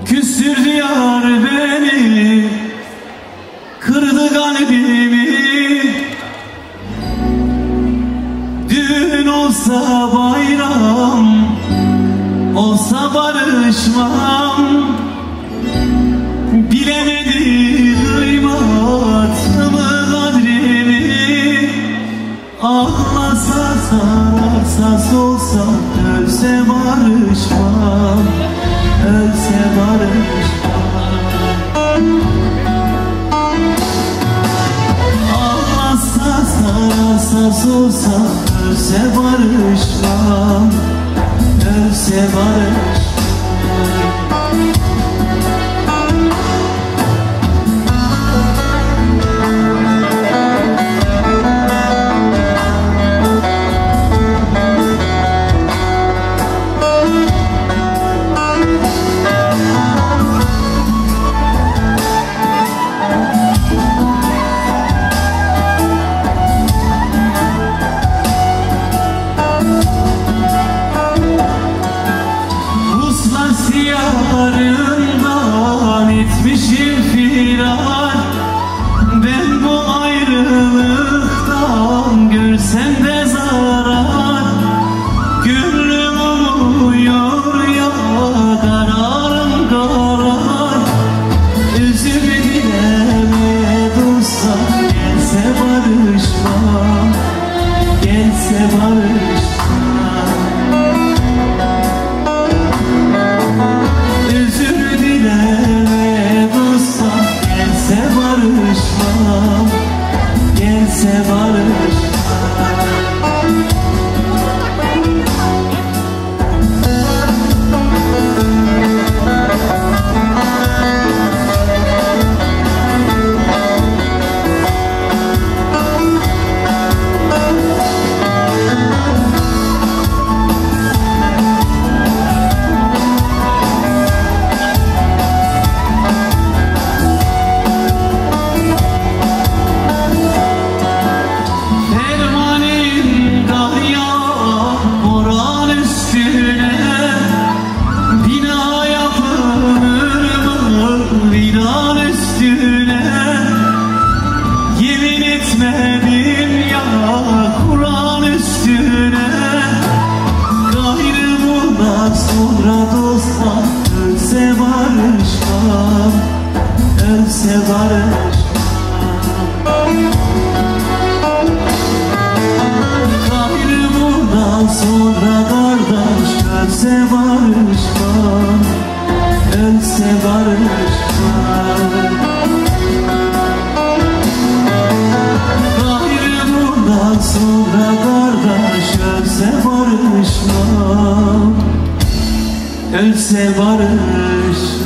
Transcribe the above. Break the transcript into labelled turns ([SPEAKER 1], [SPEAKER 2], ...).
[SPEAKER 1] Küstürdü yar beni Kırdı kalbimi. Düğün olsa bayram Olsa barışmam. Bilemedi kıymatımı kadrimi. Ağlasa sararsa solsa Ölse barışmam Ağlasa sararsa solsa Ölse barışmam Ölse barışmam etmişim firar? Ben bu ayrılıktan görsem de zarar. Gönlüm umuyor ya kararım karar. Özür dileme dostlar gelse barışma Gelse barışma Gelse barışmam Yemin etmedim ya Kur'an üstüne. Gayrı bundan sonra dostlar Ölse barışmam Ölse barışmam. Gayrı bundan sonra kardeş Ölse barışmam sonra kardeş Ölse barışmam. Ölse barışmam